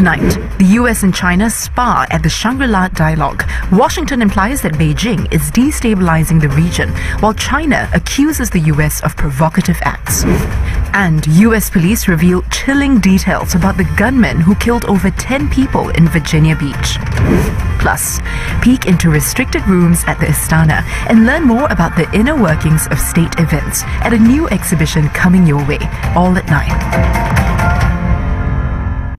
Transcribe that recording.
Tonight, the US and China spar at the Shangri La Dialogue. Washington implies that Beijing is destabilizing the region, while China accuses the US of provocative acts. And US police reveal chilling details about the gunman who killed over 10 people in Virginia Beach. Plus, peek into restricted rooms at the Istana and learn more about the inner workings of state events at a new exhibition coming your way, all at night.